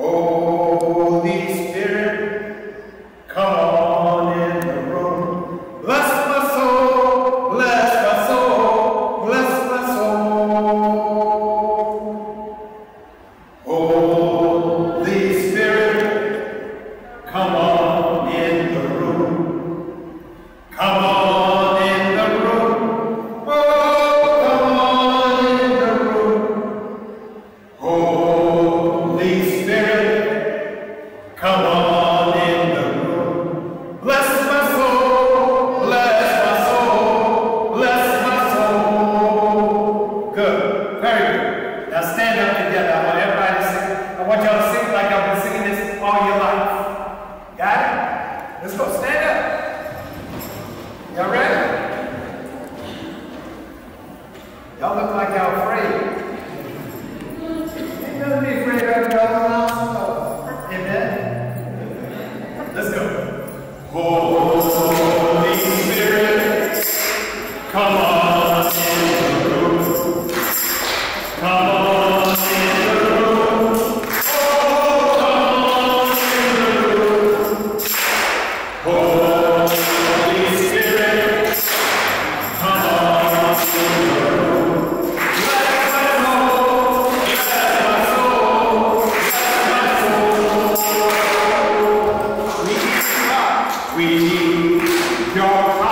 Oh. Come on in the room. Bless my soul. Bless my soul. Bless my soul. Good. Very good. Now stand up together. I want everybody to sing. I want y'all to sing like I've been singing this all your life. Got it? Let's go. Stand up. Y'all ready? Y'all look like y'all afraid. Let's go. Holy Spirit, come on in the room. Come on in the room. Oh, come on in the room. Holy Your